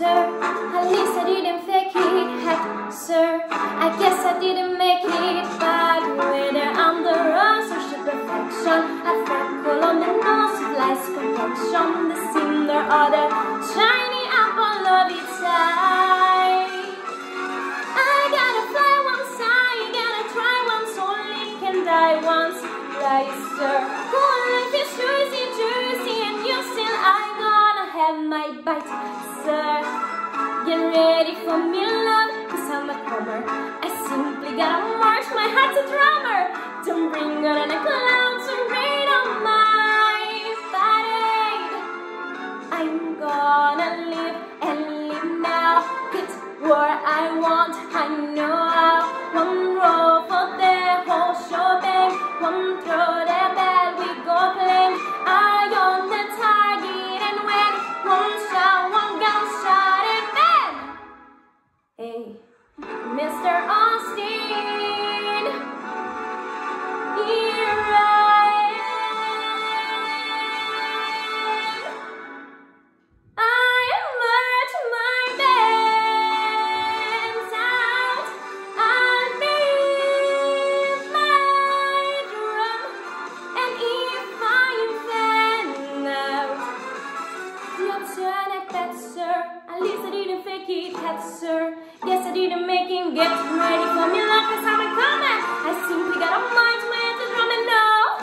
sir. At least I didn't fake it, heck, sir. I guess I didn't make it, but whether I'm the rose or super perfection, a freckle on the nose, lies complexion, the cinder or the shiny apple of its eye. Bite, sir. Get ready for me, love, cause I'm a comer. I simply gotta march my heart's a drummer. Don't bring on a cloud to rain on my parade. I'm gonna live and live now. Get what I want, I know Hey, Mr. I didn't fake it, that, sir. Yes, I didn't make it. Get ready for me, I'm a.